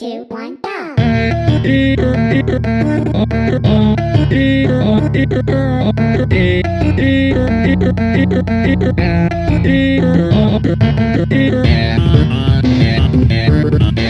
Two, go.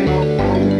Música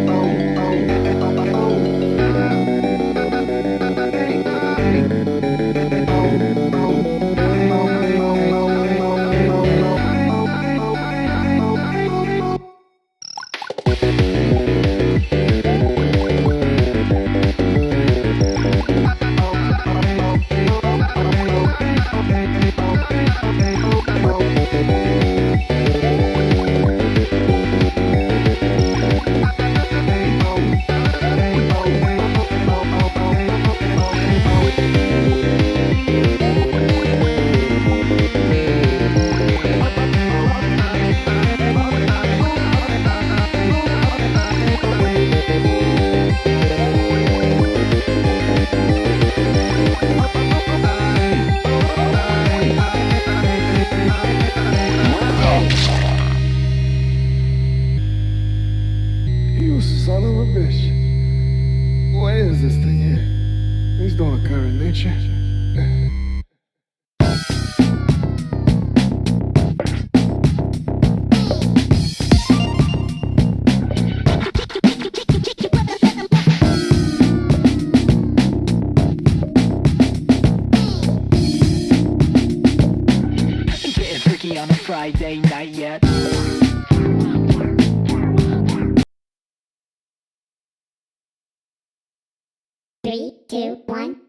Friday night yet. Three, two, one,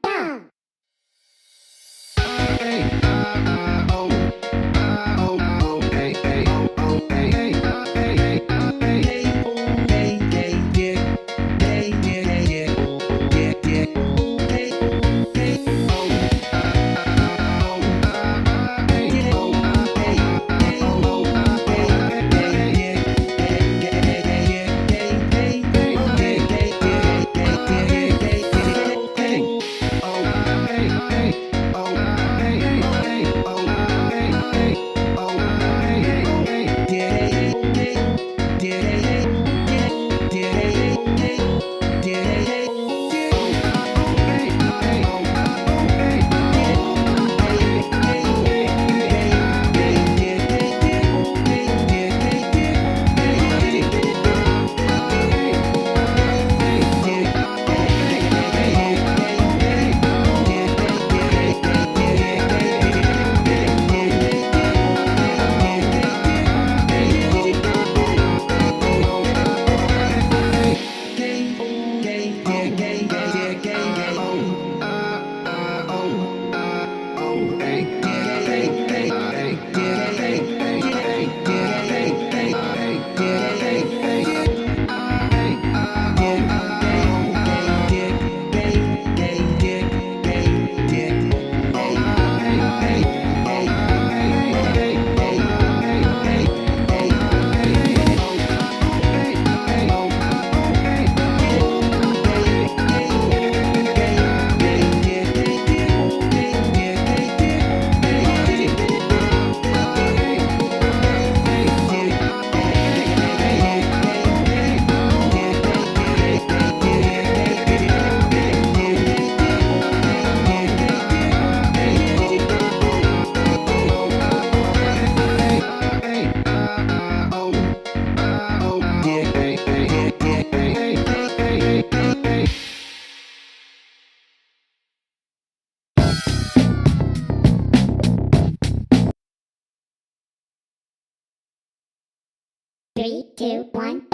two, one,